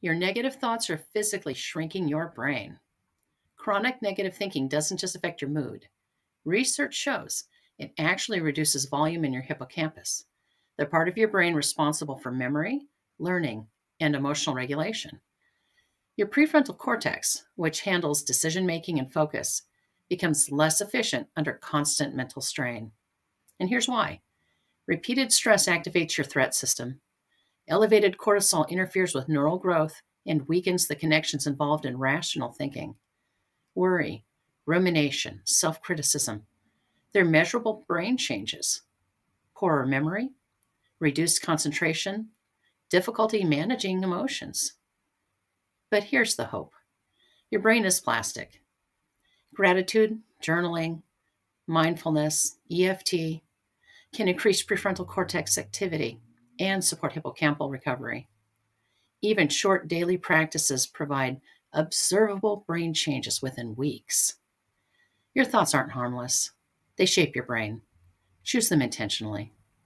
Your negative thoughts are physically shrinking your brain. Chronic negative thinking doesn't just affect your mood. Research shows it actually reduces volume in your hippocampus, the part of your brain responsible for memory, learning, and emotional regulation. Your prefrontal cortex, which handles decision making and focus, becomes less efficient under constant mental strain. And here's why repeated stress activates your threat system, Elevated cortisol interferes with neural growth and weakens the connections involved in rational thinking. Worry, rumination, self criticism, they're measurable brain changes. Poorer memory, reduced concentration, difficulty managing emotions. But here's the hope your brain is plastic. Gratitude, journaling, mindfulness, EFT can increase prefrontal cortex activity and support hippocampal recovery. Even short daily practices provide observable brain changes within weeks. Your thoughts aren't harmless, they shape your brain. Choose them intentionally.